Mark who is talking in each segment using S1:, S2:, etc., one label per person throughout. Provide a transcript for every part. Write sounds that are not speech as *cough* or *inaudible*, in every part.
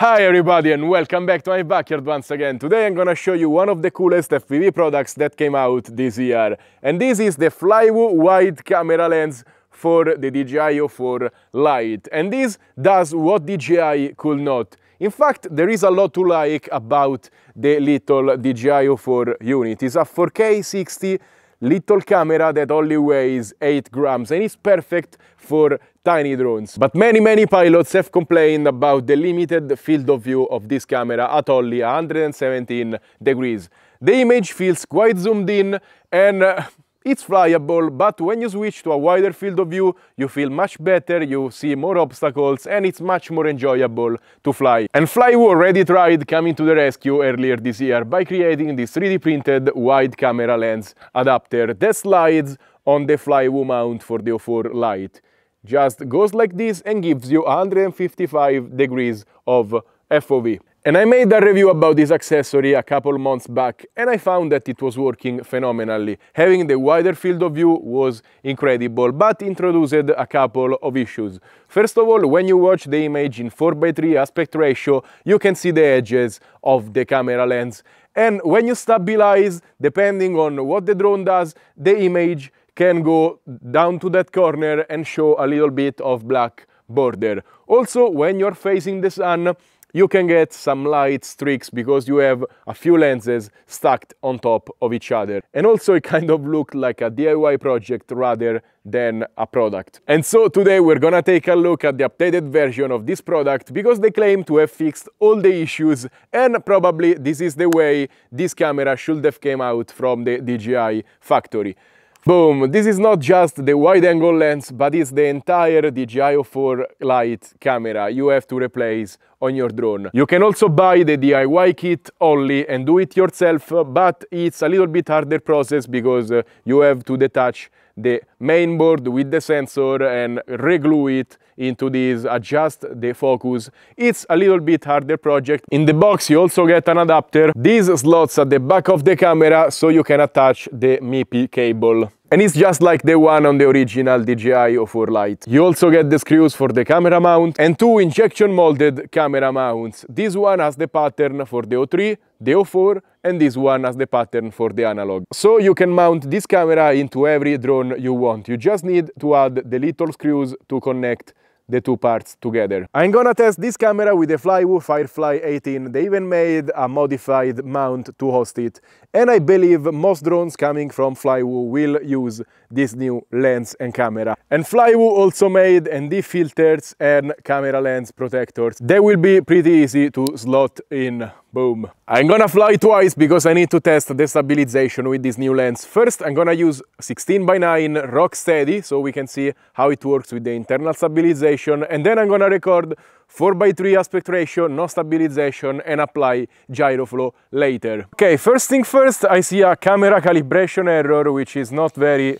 S1: Hi everybody and welcome back to my backyard once again. Today I'm gonna show you one of the coolest FPV products that came out this year. And this is the Flywoo wide camera lens for the DJI O4 Lite. And this does what DJI could not. In fact, there is a lot to like about the little DJI O4 unit. It's a 4K 60 little camera that only weighs 8 grams and is perfect for tiny drones. But many, many pilots have complained about the limited field of view of this camera at only 117 degrees. The image feels quite zoomed in and uh, it's flyable, but when you switch to a wider field of view, you feel much better, you see more obstacles, and it's much more enjoyable to fly. And Flywoo already tried coming to the rescue earlier this year by creating this 3D printed wide camera lens adapter that slides on the Flywoo mount for the O4 Lite. Just goes like this and gives you 155 degrees of FOV. And I made a review about this accessory a couple months back and I found that it was working phenomenally. Having the wider field of view was incredible, but introduced a couple of issues. First of all, when you watch the image in 4x3 aspect ratio, you can see the edges of the camera lens. And when you stabilize, depending on what the drone does, the image can go down to that corner and show a little bit of black border. Also, when you're facing the sun, you can get some light streaks because you have a few lenses stacked on top of each other. And also it kind of looked like a DIY project rather than a product. And so today we're gonna take a look at the updated version of this product because they claim to have fixed all the issues and probably this is the way this camera should have came out from the DJI factory. Boom! This is not just the wide-angle lens, but it's the entire DJI O4 Lite camera you have to replace on your drone. You can also buy the DIY kit only and do it yourself, but it's a little bit harder process because uh, you have to detach the main board with the sensor and reglue it into this, adjust the focus. It's a little bit harder project. In the box you also get an adapter. These slots at the back of the camera so you can attach the MIPI cable. And it's just like the one on the original DJI O4 Lite. You also get the screws for the camera mount and two injection molded camera mounts. This one has the pattern for the O3, the O4 and this one has the pattern for the analog. So you can mount this camera into every drone you want. You just need to add the little screws to connect the two parts together. I'm gonna test this camera with the Flywoo Firefly 18. They even made a modified mount to host it. And I believe most drones coming from Flywoo will use this new lens and camera. And Flywoo also made ND filters and camera lens protectors. They will be pretty easy to slot in Boom. I'm gonna fly twice because I need to test the stabilization with this new lens. First, I'm gonna use 16 by 9 rock steady so we can see how it works with the internal stabilization. And then I'm gonna record 4 by 3 aspect ratio, no stabilization, and apply gyroflow later. Okay, first thing first, I see a camera calibration error, which is not very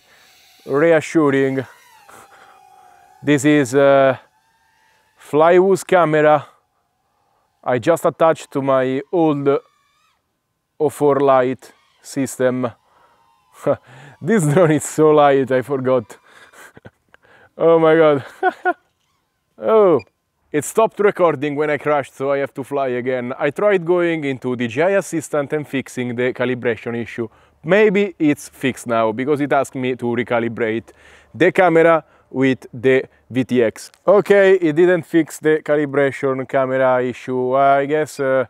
S1: reassuring. This is uh, Flywoo's camera I just attached to my old O4 Lite system. *laughs* this drone is so light, I forgot. *laughs* oh my god. *laughs* oh, it stopped recording when I crashed, so I have to fly again. I tried going into DJI Assistant and fixing the calibration issue. Maybe it's fixed now, because it asked me to recalibrate the camera with the VTX. Okay, it didn't fix the calibration camera issue. I guess uh,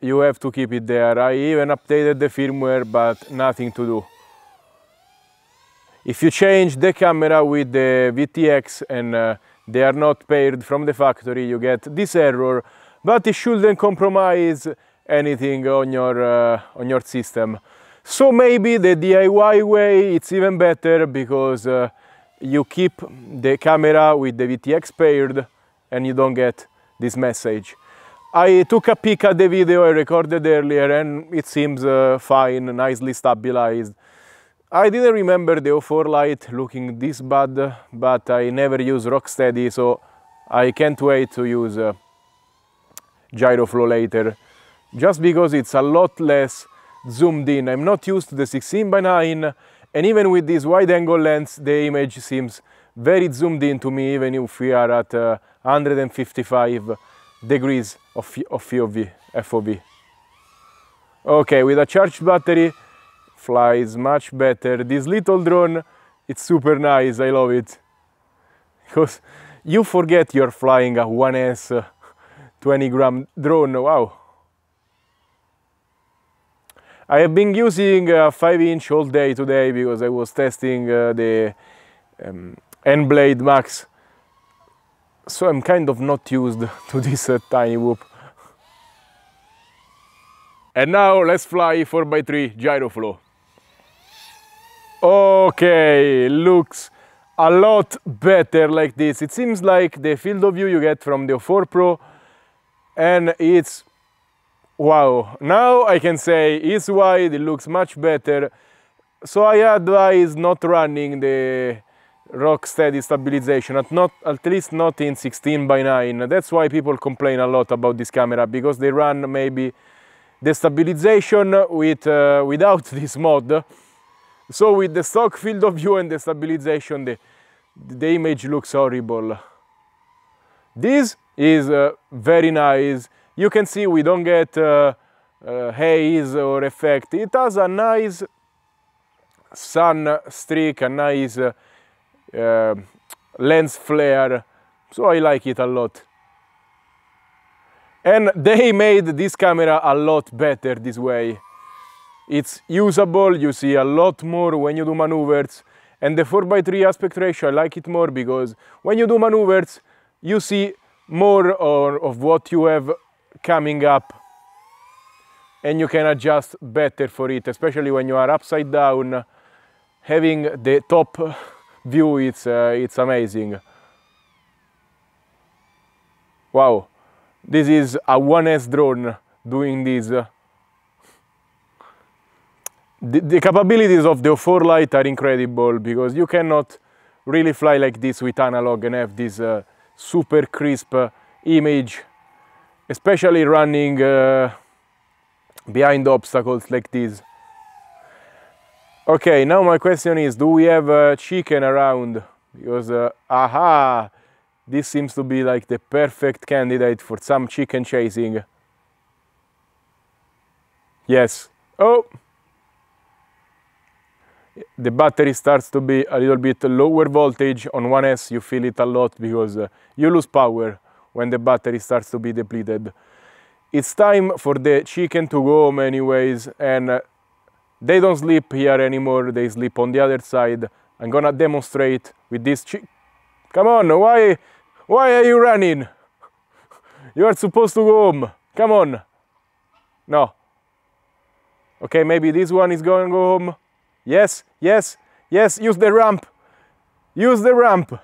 S1: you have to keep it there. I even updated the firmware, but nothing to do. If you change the camera with the VTX and uh, they are not paired from the factory, you get this error, but it shouldn't compromise anything on your, uh, on your system. So maybe the DIY way, it's even better because uh, you keep the camera with the VTX paired and you don't get this message. I took a peek at the video I recorded earlier and it seems uh, fine, nicely stabilized. I didn't remember the O4 Lite looking this bad, but I never use Rocksteady, so I can't wait to use uh, Gyroflow later, just because it's a lot less zoomed in. I'm not used to the 16 by 9 and even with this wide angle lens, the image seems very zoomed in to me, even if we are at uh, 155 degrees of, of FOV, FOV. Okay, with a charged battery, flies much better. This little drone, it's super nice, I love it. Because you forget you're flying a 1S uh, 20 gram drone, wow. I have been using a 5 inch all day today because I was testing uh, the um, N-Blade Max. So I'm kind of not used *laughs* to this uh, tiny whoop. And now let's fly 4x3 Gyroflow. Okay, looks a lot better like this. It seems like the field of view you get from the 4 Pro and it's wow. Now I can say it's wide, it looks much better. So I advise not running the rock steady stabilization, at, not, at least not in 16 by 9. That's why people complain a lot about this camera because they run maybe the stabilization with, uh, without *laughs* this mod. So with the stock field of view and the stabilization, the, the image looks horrible. This is uh, very nice. You can see we don't get uh, uh, haze or effect. It has a nice sun streak, a nice uh, uh, lens flare. So I like it a lot. And they *laughs* made this camera a lot better this way. It's usable, you see a lot more when you do maneuvers. And the 4x3 aspect ratio, I like it more because when you do maneuvers, you see more of what you have coming up and you can adjust better for it, especially when you are upside down. Having the top view, it's, uh, it's amazing. Wow, this is a 1S drone doing this. The, the capabilities of the 4 Lite are incredible because you cannot really fly like this with analog and have this uh, super crisp uh, image, especially running uh, behind obstacles like this. Okay, now my question is, do we have a chicken around? Because, uh, aha, this seems to be like the perfect candidate for some chicken chasing. Yes. Oh! The battery starts to be a little bit lower voltage. On 1S you feel it a lot because uh, you lose power when the battery starts to be depleted. It's time for the chicken to go home anyways and uh, they don't sleep here anymore, they sleep on the other side. I'm gonna demonstrate with this chick. Come on, why, why are you running? You are supposed to go home. Come on. No. Okay, maybe this one is going to go home. Yes, yes, yes, use the ramp. Use the ramp.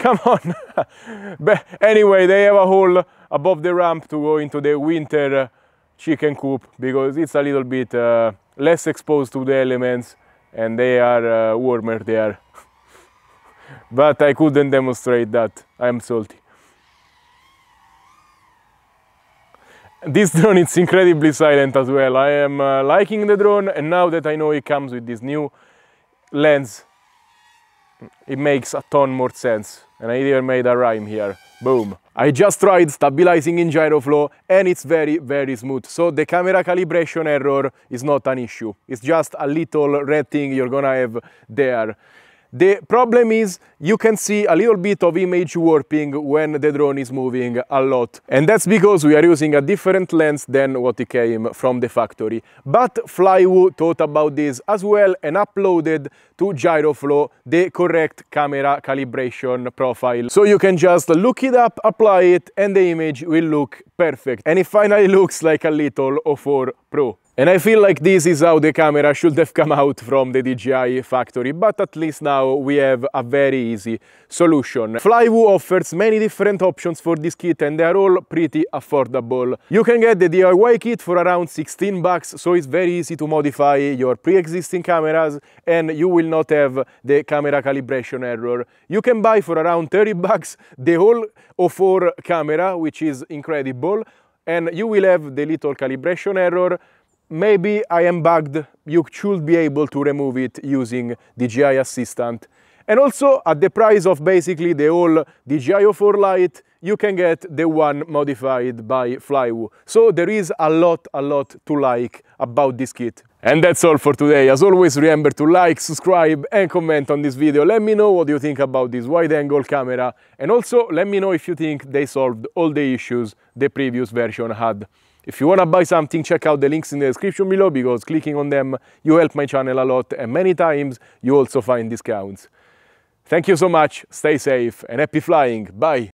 S1: Come on. *laughs* but anyway, they have a hole above the ramp to go into the winter chicken coop because it's a little bit uh, less exposed to the elements and they are uh, warmer there. *laughs* but I couldn't demonstrate that. I'm salty. This *laughs* drone is incredibly silent as well. I am uh, liking the drone and now that I know it comes with this new lens, it makes a ton more sense. And I even made a rhyme here. Boom. I just tried stabilizing in Gyroflow and it's very, very smooth. So the camera calibration error is not an issue. It's just a little red thing you're gonna have there. The problem is you can see a little bit of image warping when the drone is moving a lot. And that's because we are using a different lens than what came from the factory. But Flywoo thought about this as well and uploaded to Gyroflow the correct camera calibration profile. So you can just look it up, apply it, and the image will look perfect. And it finally *laughs* looks like a little O4 Pro. And I feel like this is how the camera should have come out from the DJI factory, but at least now we have a very easy solution. Flywoo offers many different options for this kit and they are all pretty affordable. You can get the DIY kit for around 16 bucks, so it's very easy to modify your pre-existing cameras and you will not have the camera calibration error. You can buy for around 30 bucks the whole O4 camera, which is incredible, and you will have the little calibration error maybe I am bugged, you should be able to remove it using DJI Assistant. And also at the price of basically the whole DJI O4 Lite, you can get the one modified by Flywoo. So there is a lot, a lot to like about this kit. And that's all for today. As always, remember to like, subscribe and comment on this video. Let me know what you think about this wide angle camera. And also let me know if you think they solved all the issues the previous version had. If you wanna buy something, check out the links in the description below because clicking on them, you help my channel a lot and many times you also find discounts. Thank you so much, stay safe and happy flying, bye!